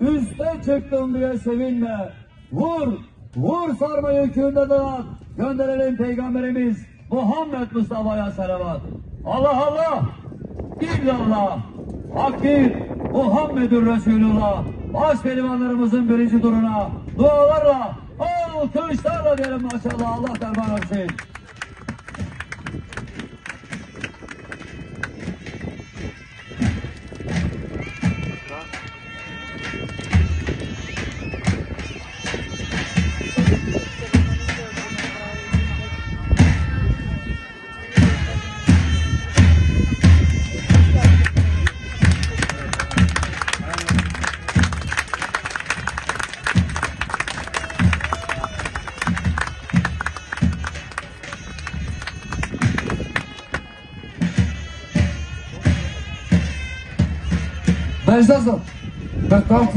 Üste çıktım diye sevinme. Vur, vur sarma yükünde dağıt. Gönderelim Peygamberimiz Muhammed Mustafa'ya selavat. Allah Allah, illallah, Hakkir, Muhammedur Resulullah. Baş pehlivanlarımızın birinci duruna dualarla, alkışlarla diyelim maşallah. Allah derman Wees dat dan. Bedankt,